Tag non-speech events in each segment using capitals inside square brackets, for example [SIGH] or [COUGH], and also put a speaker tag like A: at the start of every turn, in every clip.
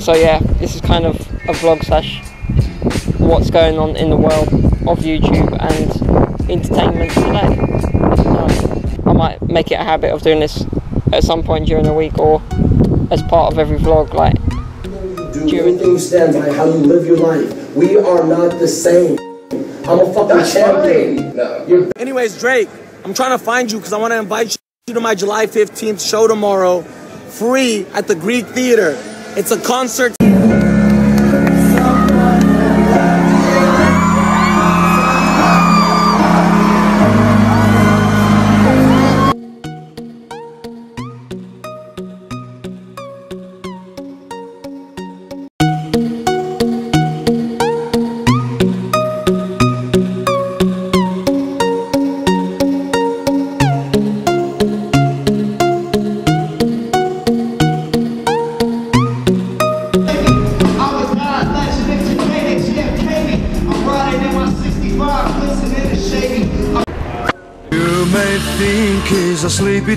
A: So yeah, this is kind of a vlog slash what's going on in the world of YouTube and entertainment today. Um, I might make it a habit of doing this at some point during the week or as part of every vlog, like
B: Do anything stand by how you live your life. We are not the same. I'm a fucking
C: That's
B: champion.
C: No.
D: Anyways, Drake, I'm trying to find you because I want to invite you to my July 15th show tomorrow, free at the Greek Theater. It's a concert.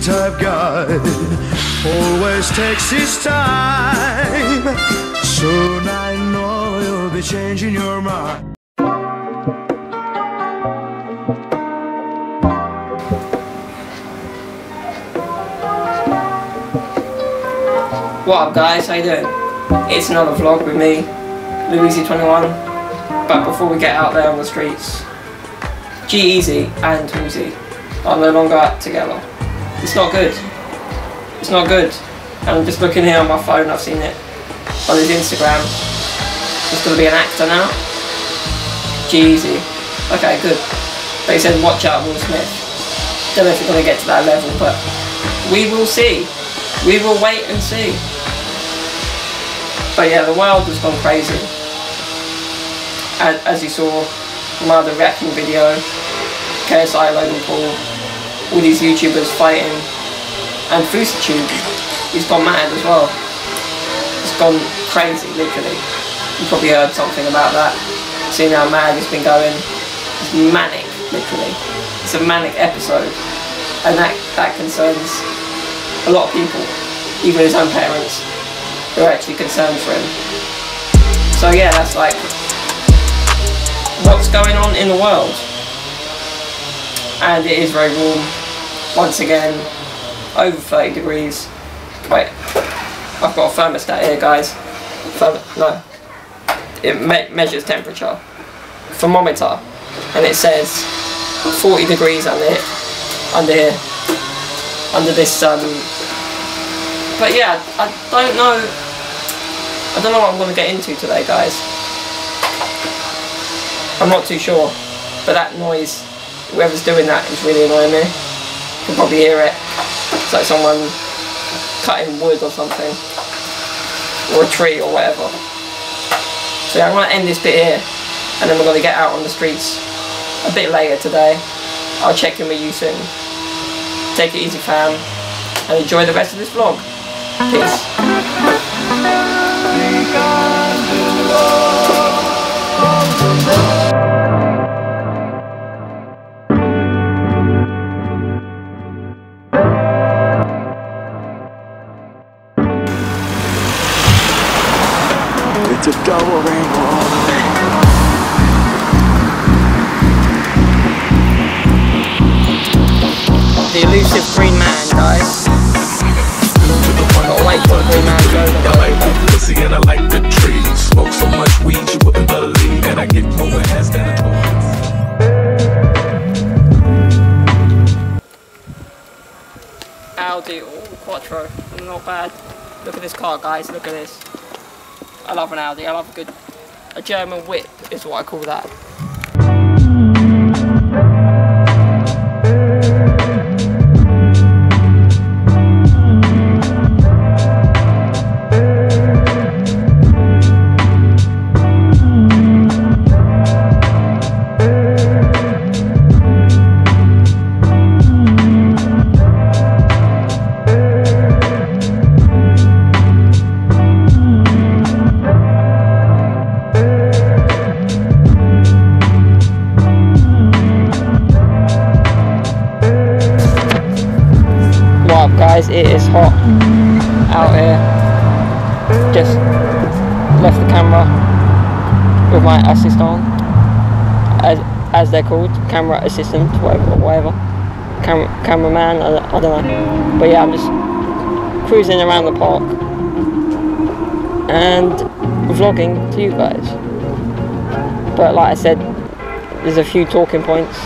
E: Type guy, always takes his time. Soon I know you'll be changing your mind.
A: What up guys, how you doing? It's another vlog with me, Luisi21. But before we get out there on the streets, G-Eazy and Woozy are no longer together. It's not good. It's not good. And I'm just looking here on my phone, I've seen it on his Instagram. He's gonna be an actor now. G-Eazy. Okay, good. They said watch out Will Smith. Don't know if you're gonna get to that level, but we will see. We will wait and see. But yeah, the world has gone crazy. As, as you saw from my other reaction video, KSI, Logan Paul, all these YouTubers fighting, and Fousey Tube, he's gone mad as well. He's gone crazy, literally. You probably heard something about that. Seeing how mad he's been going. It's manic, literally. It's a manic episode. And that, that concerns a lot of people, even his own parents, who are actually concerned for him. So yeah, that's like what's going on in the world. And it is very warm. Once again, over 30 degrees. Wait, I've got a thermostat here, guys. Therm no, it me measures temperature. Thermometer, and it says 40 degrees under it, under here, under this um, but yeah, I don't know. I don't know what I'm going to get into today, guys. I'm not too sure. But that noise, whoever's doing that is really annoying me. You can probably hear it. It's like someone cutting wood or something. Or a tree or whatever. So yeah, I'm going to end this bit here. And then we're going to get out on the streets a bit later today. I'll check in with you soon. Take it easy, fam. And enjoy the rest of this vlog. Peace.
E: It's a double rainbow all the way.
A: The elusive green man, guys. Gotta wait till the green man goes.
F: I like the pussy and I like the trees. Smoke so much weed you wouldn't believe. And I get more ass than a
A: Audi, Quattro, not bad. Look at this car, guys. Look at this. I love an Audi. I love a good, a German whip is what I call that. Left the camera with my assistant, as as they're called, camera assistant, whatever, whatever, Cam- cameraman. I, I don't know, but yeah, I'm just cruising around the park and vlogging to you guys. But like I said, there's a few talking points.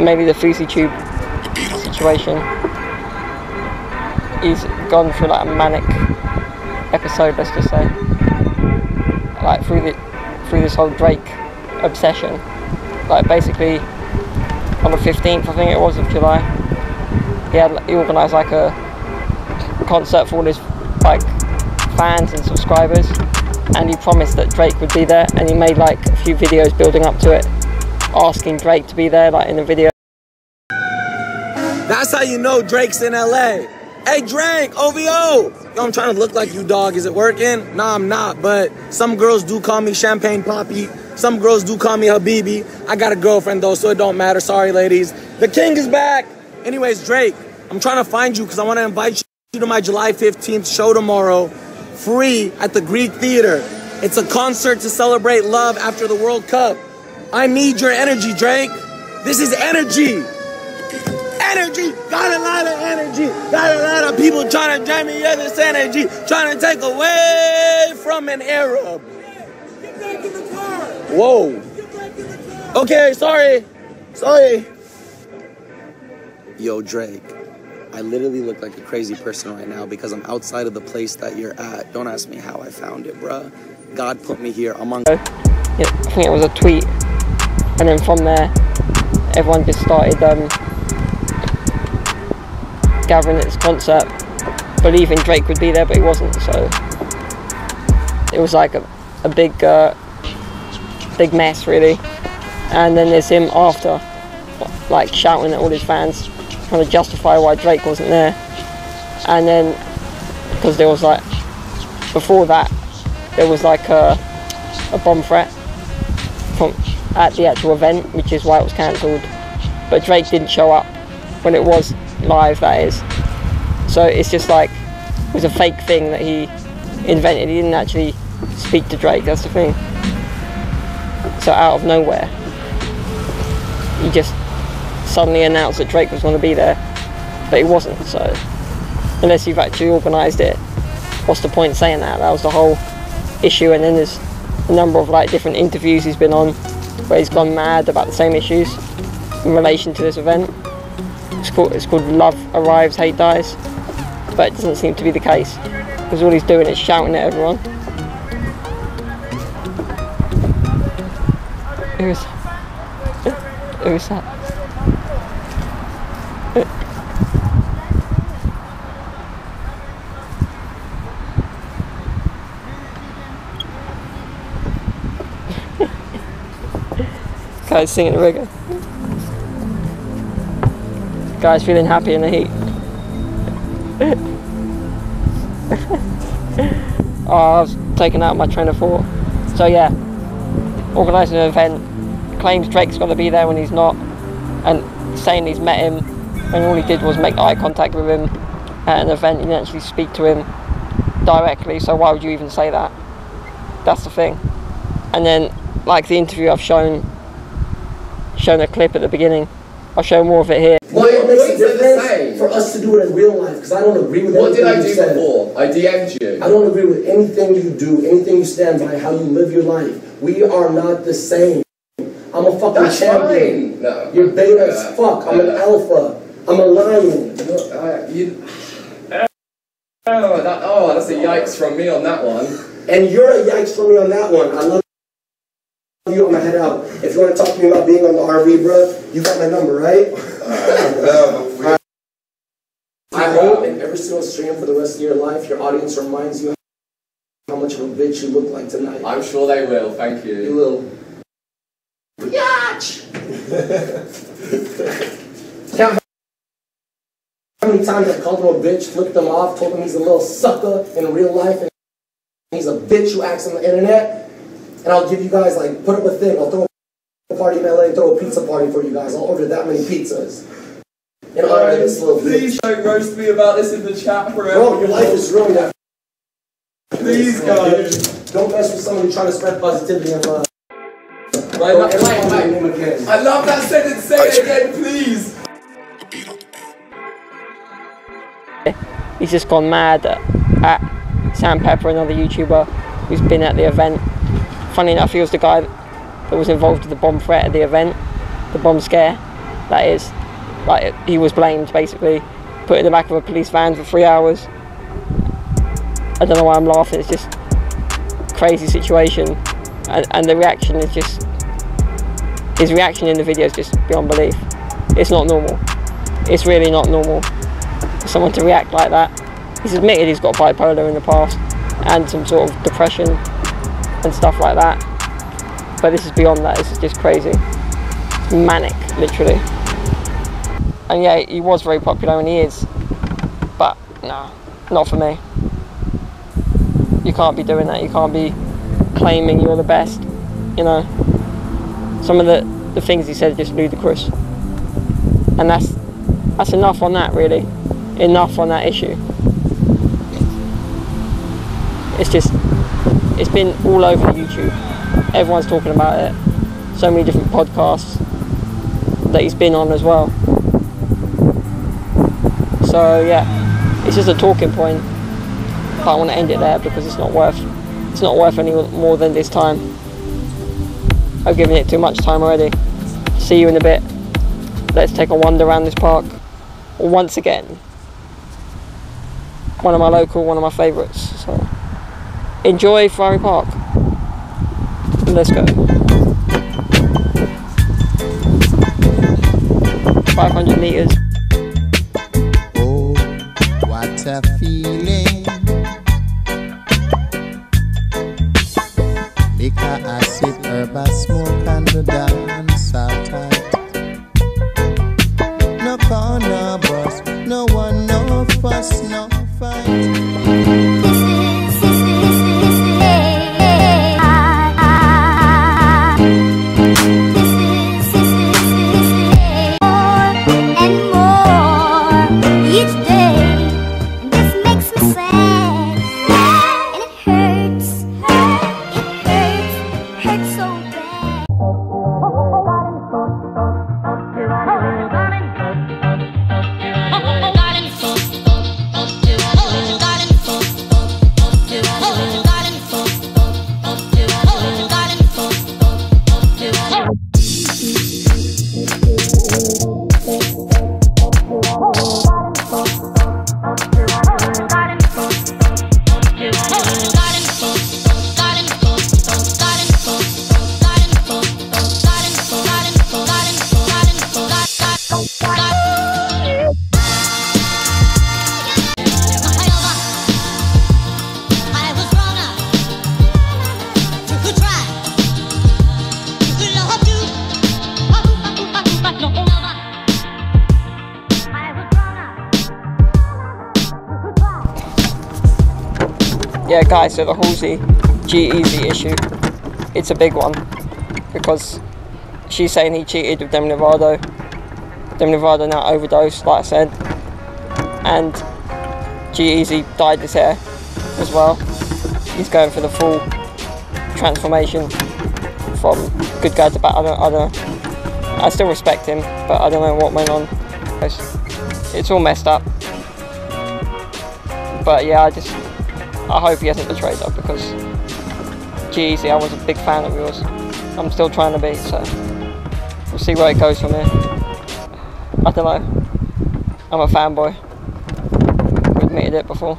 A: Maybe the Fousey Tube situation. He's gone through like a manic episode, let's just say. Like through the through this whole Drake obsession. Like basically on the 15th, I think it was of July, he had he organised like a concert for all his like fans and subscribers, and he promised that Drake would be there, and he made like a few videos building up to it, asking Drake to be there, like in the video.
D: That's how you know Drake's in LA. Hey Drake, OVO! Yo, I'm trying to look like you, dog. Is it working? Nah, I'm not. But some girls do call me Champagne Poppy. Some girls do call me Habibi. I got a girlfriend though, so it don't matter. Sorry, ladies. The king is back. Anyways, Drake, I'm trying to find you because I want to invite you to my July 15th show tomorrow, free at the Greek Theater. It's a concert to celebrate love after the World Cup. I need your energy, Drake. This is energy energy, got a lot of energy, got a lot of people trying to drain me of this energy, trying to take away from an Arab. Whoa. Okay, sorry. Sorry. Yo, Drake. I literally look like a crazy person right now because I'm outside of the place that you're at. Don't ask me how I found it, bruh. God put me here among.
A: I think it was a tweet, and then from there, everyone just started um, gathering at this concert, believing Drake would be there, but he wasn't. So it was like a, a big, uh, big mess, really. And then there's him after, like shouting at all his fans, trying to justify why Drake wasn't there. And then, because there was like, before that, there was like a, a bomb threat from at the actual event, which is why it was cancelled. But Drake didn't show up when it was live, that is. So it's just like it was a fake thing that he invented. He didn't actually speak to Drake. That's the thing. So out of nowhere, he just suddenly announced that Drake was going to be there, but he wasn't. So unless you've actually organised it, what's the point saying that? That was the whole issue. And then there's a number of like different interviews he's been on where he's gone mad about the same issues in relation to this event. It's called, it's called Love Arrives, Hate Dies, but it doesn't seem to be the case because all he's doing is shouting at everyone. Who's who's that? [LAUGHS] Guys singing reggae. Guys feeling happy in the heat. [LAUGHS] oh, I was taken out of my train of thought. So yeah, organising an event, claims Drake's going to be there when he's not, and saying he's met him, and all he did was make eye contact with him at an event. He didn't actually speak to him directly. So why would you even say that? That's the thing. And then, like the interview I've shown, shown a clip at the beginning. I'll show more of it here.
B: For us to do it in real life? Because I don't agree with
C: What
B: anything
C: did I do
B: said.
C: before? I DM'd you.
B: I don't agree with anything you do, anything you stand by, how you live your life. We are not the same. I'm a fucking
C: That's
B: champion.
C: fine. No.
B: You're beta as
C: Yeah.
B: fuck. I'm an alpha. I'm a lion.
C: No, I- you- Oh, that, oh, that's a yikes from me on that one.
B: And you're a yikes from me on that one. I love you. I'm gonna head out. If you want to talk to me about being on the RV, bro, you got my number, right? I hope in every single stream for the rest of your life, your audience reminds you how much of a bitch you look like tonight.
C: I'm sure they will, thank
B: You
C: you.
B: will. Biatch! [LAUGHS] Count how many times I called him a bitch, flipped him off, told him he's a little sucker in real life, and he's a bitch who acts on the internet. And I'll give you guys like put up a thing. I'll throw a party in LA and throw a pizza party for you guys. I'll order that many pizzas.
C: Please don't roast me about this in the chat, bro.
B: Bro, your life is ruined.
C: Please, guys.
B: Don't mess with somebody trying to spread positivity and love.
C: Wait,
B: Don't
C: wait, wait,
B: my
C: wait.
B: again.
C: I love that sentence. Say it again, please.
A: He's just gone mad at, at Sam Pepper, another YouTuber who's been at the event. Funny enough, he was the guy that was involved with the bomb threat at the event, the bomb scare. That is, like he was blamed basically, put in the back of a police van for three hours. I don't know why I'm laughing. It's just crazy situation, and, and the reaction is just his reaction in the video is just beyond belief. It's not normal. It's really not normal for someone to react like that. He's admitted he's got bipolar in the past and some sort of depression and stuff like that. But this is beyond that. This is just crazy. It's manic, literally. And yeah, he was very popular and he is. But no, not for me. You can't be doing that. You can't be claiming you're the best. You know, some of the, the things he said just ludicrous. And that's that's enough on that really. Enough on that issue. It's just it's been all over YouTube. Everyone's talking about it. So many different podcasts that he's been on as well. So yeah, it's just a talking point. But I want to end it there because it's not worth it's not worth any more than this time. I've given it too much time already. See you in a bit. Let's take a wander around this park once again. One of my local, one of my favourites. So enjoy Ferrari Park. Let's go. 500 metres.
G: A feeling.
A: Guys, so the Halsey G-Eazy issue, it's a big one because she's saying he cheated with Demi Lovato. Demi Lovato now overdosed, like I said, and G-Eazy dyed his hair as well. He's going for the full transformation from good guy to bad. I don't, I don't. I still respect him, but I don't know what went on. It's, it's all messed up. But yeah, I just I hope he hasn't betrayed her because G-Eazy, I was a big fan of yours. I'm still trying to be, so we'll see where it goes from here. I don't know. I'm a fanboy. I've admitted it before.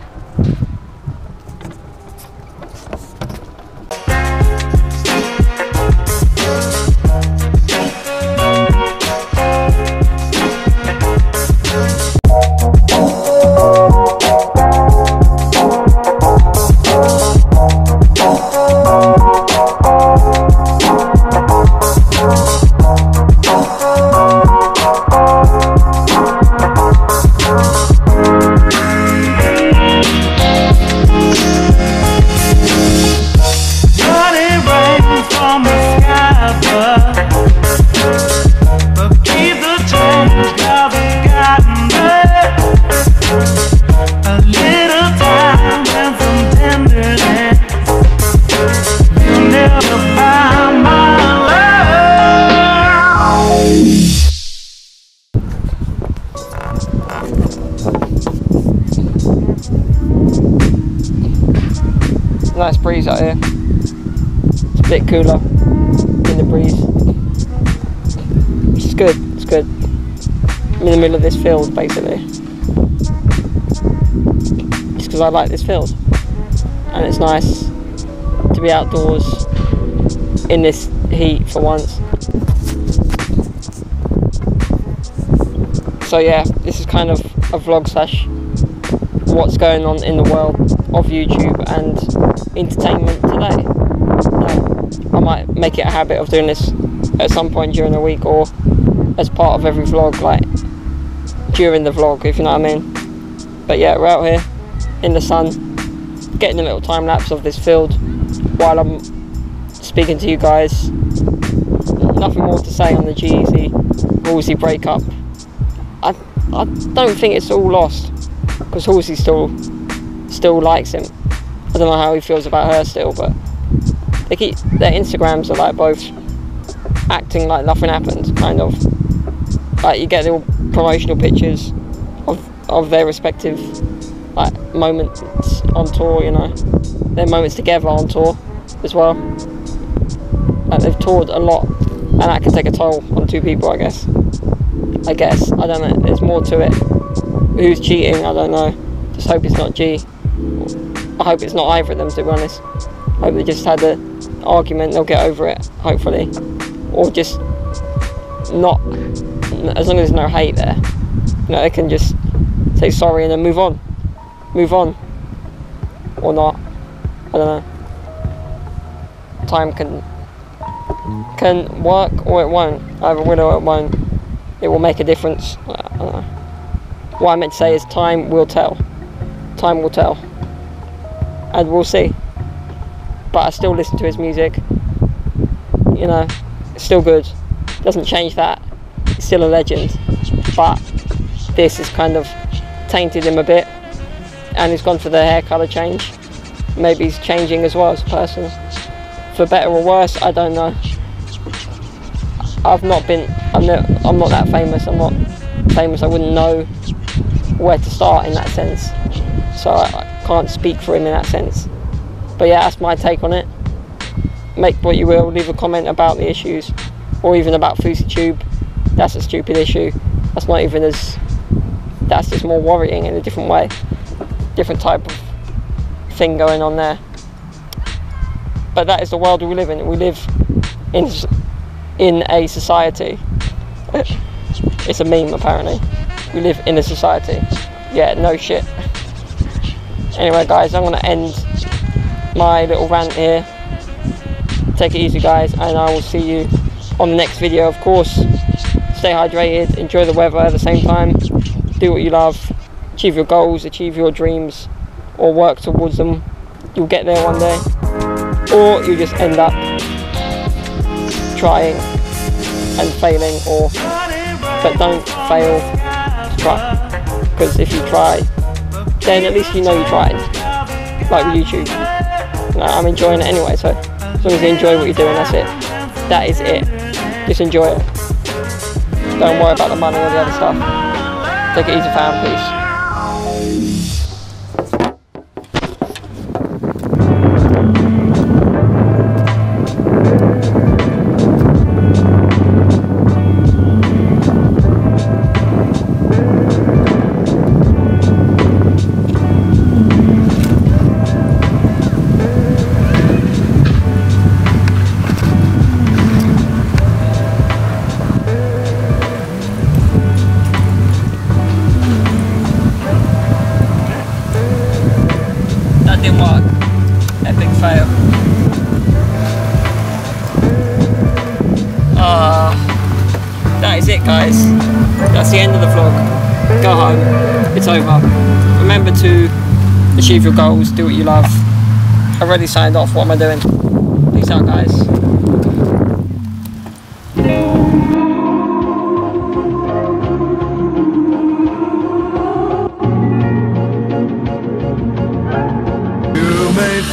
A: Out here. It's a bit cooler in the breeze. It's good, it's good. I'm in the middle of this field basically. Just because I like this field. And it's nice to be outdoors in this heat for once. So yeah, this is kind of a vlog slash what's going on in the world of YouTube and entertainment today. I might make it a habit of doing this at some point during the week or as part of every vlog, like during the vlog, if you know what I mean. But yeah, we're out here in the sun, getting a little time lapse of this field while I'm speaking to you guys. Nothing more to say on the G-Eazy Halsey breakup. I I don't think it's all lost because Halsey still still likes him. I don't know how he feels about her still, but they keep their Instagrams are like both acting like nothing happened, kind of. Like you get little promotional pictures of of their respective like moments on tour, you know, their moments together on tour as well. Like they've toured a lot, and that can take a toll on two people, I guess. I guess I don't know. There's more to it. Who's cheating? I don't know. Just hope it's not G. I hope it's not either of them, to be honest. I hope they just had an argument. They'll get over it, hopefully, or just not. As long as there's no hate there, you know, they can just say sorry and then move on, move on, or not. I don't know. Time can can work or it won't. Either will or it won't. It will make a difference. I. What I meant to say is time will tell. Time will tell. And we'll see. But I still listen to his music. You know, still good. Doesn't change that. He's still a legend. But this has kind of tainted him a bit. And he's gone for the hair colour change. Maybe he's changing as well as a person. For better or worse, I don't know. I've not been, I'm not, I'm not that famous, I'm not famous, I wouldn't know where to start in that sense. So I can't speak for him in that sense. But yeah, that's my take on it. Make what you will, leave a comment about the issues, or even about Fousey Tube. That's a stupid issue. That's not even as, that's just more worrying in a different way. Different type of thing going on there. But that is the world we live in. We live in in a society. it's a meme apparently. We live in a society. Yeah, no shit. Anyway, guys, I'm gonna end my little rant here. Take it easy, guys, and I will see you on the next video. Of course, stay hydrated, enjoy the weather at the same time, do what you love, achieve your goals, achieve your dreams, or work towards them. You'll get there one day, or you just end up trying and failing or but don't fail to try because if you try then at least you know you tried. Like YouTube. I'm enjoying it anyway so as long as you enjoy what you're doing that's it. That is it. Just enjoy it. Don't worry about the money or the other stuff. Take it easy fam. Peace it, guys. That's the end of the vlog. Go home. It's over. Remember to achieve your goals. Do what you love. I've already signed off. What am I doing? Peace out, guys.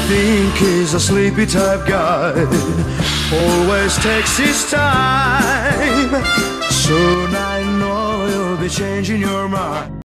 E: Think he's a sleepy type guy, always takes his time. Soon I know you'll be changing your mind.